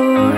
Oh.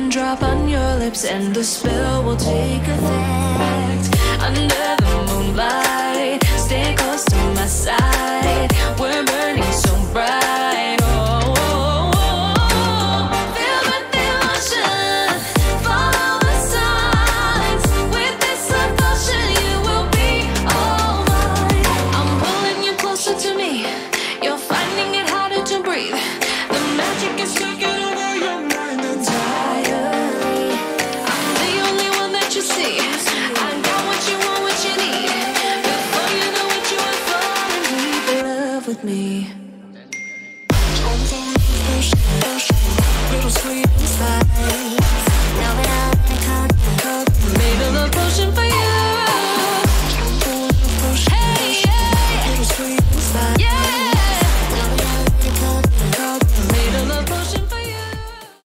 One drop on your lips and the spell will take effect. Under the moonlight, stay close to my side. We're me.